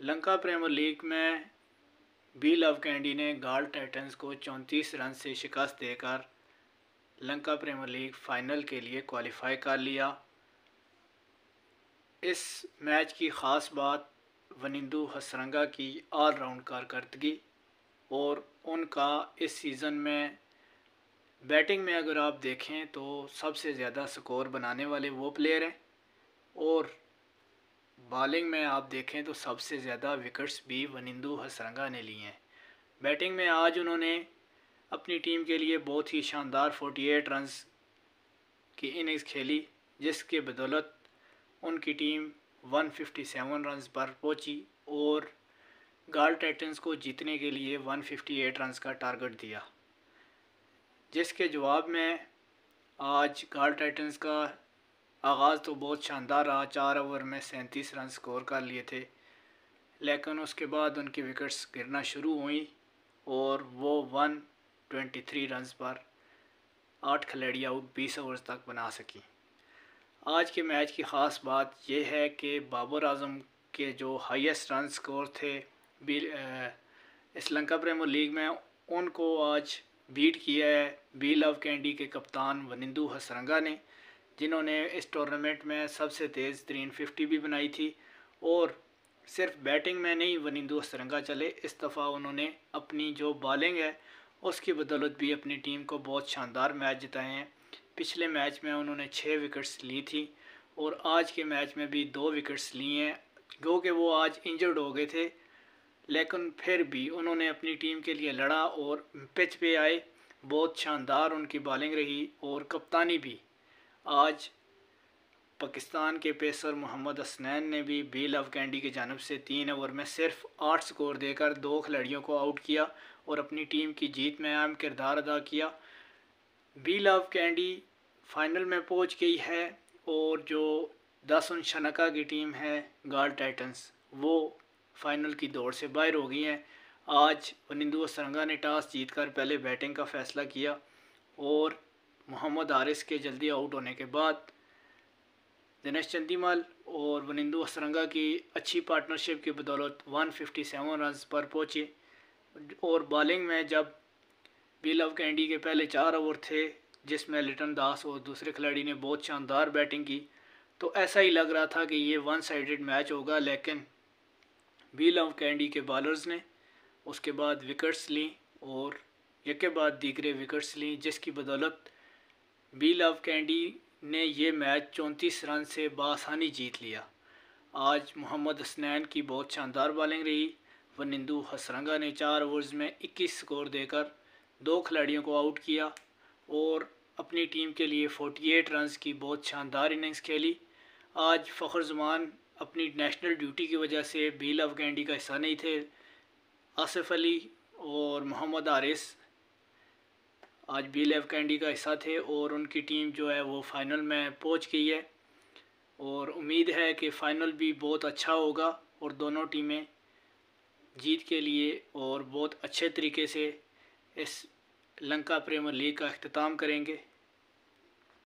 Lanka premier league में B love Kandy ने Galle Titans को चौंतीस रन से शिकस्त देकर लंका प्रीमियर लीग फाइनल के लिए क्वालिफाई कर लिया। इस मैच की ख़ास बात वनिंदु हसरंगा की ऑलराउंड कारकर्दगी और उनका इस सीज़न में बैटिंग में अगर आप देखें तो सबसे ज़्यादा स्कोर बनाने वाले वो प्लेयर हैं। बॉलिंग में आप देखें तो सबसे ज़्यादा विकेट्स भी वनिंदु हसरंगा ने लिए हैं। बैटिंग में आज उन्होंने अपनी टीम के लिए बहुत ही शानदार 48 रन्स की इनिंग्स खेली, जिसके बदौलत उनकी टीम 157 रन्स पर पहुँची और गाल टाइटन्स को जीतने के लिए 158 रन्स का टारगेट दिया। जिसके जवाब में आज गाल टाइटन्स का आगाज़ तो बहुत शानदार रहा, चार ओवर में सैंतीस रन स्कोर कर लिए थे। लेकिन उसके बाद उनकी विकेट्स गिरना शुरू हुई और वो वन ट्वेंटी थ्री रन पर आठ खिलाड़ी आउट बीस ओवर तक बना सकी। आज के मैच की ख़ास बात यह है कि बाबर आज़म के जो हाईएस्ट रन स्कोर थे श्रीलंका प्रीमियर लीग में, उनको आज बीट किया है। बी लव कैंडी के कप्तान वनिंदू हसरंगा ने जिन्होंने इस टूर्नामेंट में सबसे तेज़ तरीन फिफ्टी भी बनाई थी और सिर्फ़ बैटिंग में नहीं वनिंदु सरंगा चले। इस दफ़ा उन्होंने अपनी जो बॉलिंग है, उसकी बदौलत भी अपनी टीम को बहुत शानदार मैच जिताए हैं। पिछले मैच में उन्होंने छः विकेट्स ली थी और आज के मैच में भी दो विकेट्स लिए हैं क्योंकि वो आज इंजर्ड हो गए थे। लेकिन फिर भी उन्होंने अपनी टीम के लिए लड़ा और पिच पे आए। बहुत शानदार उनकी बॉलिंग रही और कप्तानी भी। आज पाकिस्तान के पेसर मोहम्मद हसनैन ने भी बी लव कैंडी की जानब से तीन ओवर में सिर्फ़ आठ स्कोर देकर दो खिलाड़ियों को आउट किया और अपनी टीम की जीत में अहम किरदार अदा किया। बी लव कैंडी फाइनल में पहुँच गई है और जो दस उन शनका की टीम है, गाल टाइटन्स वो फाइनल की दौड़ से बाहर हो गई हैं। आज वनिंदु सरंगा ने टॉस जीतकर पहले बैटिंग का फ़ैसला किया और मोहम्मद हारिस के जल्दी आउट होने के बाद दिनेश चंदीमल और वनिंदु असरंगा की अच्छी पार्टनरशिप की बदौलत 157 रन पर पहुँचे। और बॉलिंग में जब बी लव कैंडी के पहले चार ओवर थे, जिसमें लिटन दास और दूसरे खिलाड़ी ने बहुत शानदार बैटिंग की तो ऐसा ही लग रहा था कि ये वन साइडेड मैच होगा, लेकिन बी लव कैंडी के बॉलर्स ने उसके बाद विकेट्स ली और एक के बाद दीगरे विकेट्स ली, जिसकी बदौलत बी लव कैंडी ने ये मैच चौंतीस रन से बासानी जीत लिया। आज मोहम्मद हसनैन की बहुत शानदार बॉलिंग रही। व निंदू हसरंगा ने चार ओवर्स में 21 स्कोर देकर दो खिलाड़ियों को आउट किया और अपनी टीम के लिए 48 रन की बहुत शानदार इनिंग्स खेली। आज फ़खर जमान अपनी नेशनल ड्यूटी की वजह से बी लव कैंडी का हिस्सा नहीं थे। आसिफ अली और मोहम्मद आरिस आज बी लेव कैंडी का हिस्सा थे और उनकी टीम जो है वो फ़ाइनल में पहुँच गई है। और उम्मीद है कि फ़ाइनल भी बहुत अच्छा होगा और दोनों टीमें जीत के लिए और बहुत अच्छे तरीके से इस लंका प्रीमियर लीग का अख्ताम करेंगे।